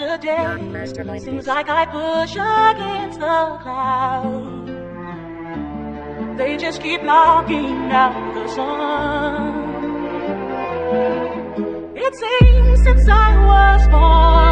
after day. Seems like I push against the clouds. They just keep knocking out the sun. It seems since I was born.